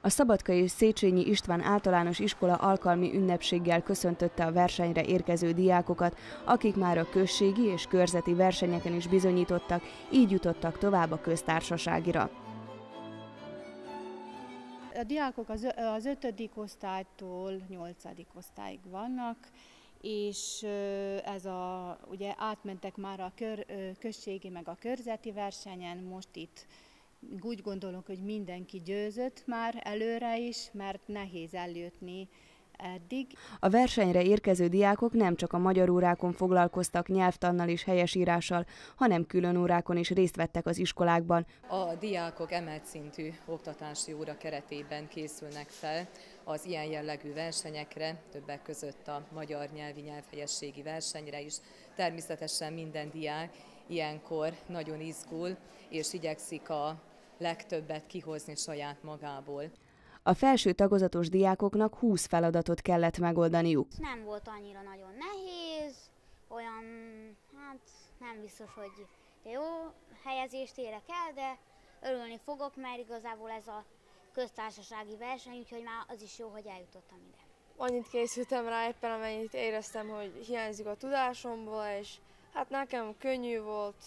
A Szabadkai Széchenyi István általános iskola alkalmi ünnepséggel köszöntötte a versenyre érkező diákokat, akik már a községi és körzeti versenyeken is bizonyítottak, így jutottak tovább a köztársaságira. A diákok az, az ötödik osztálytól nyolcadik osztályig vannak, és ez a, ugye átmentek már a kör, községi meg a körzeti versenyen, most itt úgy gondolok, hogy mindenki győzött már előre is, mert nehéz eljutni eddig. A versenyre érkező diákok nem csak a magyar órákon foglalkoztak nyelvtannal és helyesírással, hanem külön órákon is részt vettek az iskolákban. A diákok emelt szintű oktatási óra keretében készülnek fel az ilyen jellegű versenyekre, többek között a magyar nyelvi nyelvhelyességi versenyre is. Természetesen minden diák ilyenkor nagyon izgul, és igyekszik a legtöbbet kihozni saját magából. A felső tagozatos diákoknak 20 feladatot kellett megoldaniuk. Nem volt annyira nagyon nehéz, olyan, hát nem biztos, hogy jó helyezést érek el, de örülni fogok, mert igazából ez a köztársasági verseny, úgyhogy már az is jó, hogy eljutottam ide. Annyit készültem rá éppen, amennyit éreztem, hogy hiányzik a tudásomból, és hát nekem könnyű volt,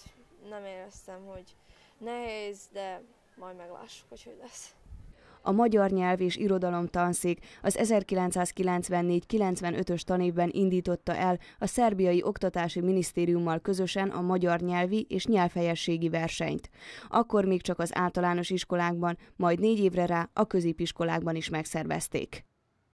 nem éreztem, hogy nehéz, de majd meglássuk, hogy hogy lesz. A magyar nyelv és irodalom tanszék az 1994-95-ös tanévben indította el a szerbiai oktatási minisztériummal közösen a magyar nyelvi és nyelvhelyességi versenyt. Akkor még csak az általános iskolákban, majd négy évre rá a középiskolákban is megszervezték.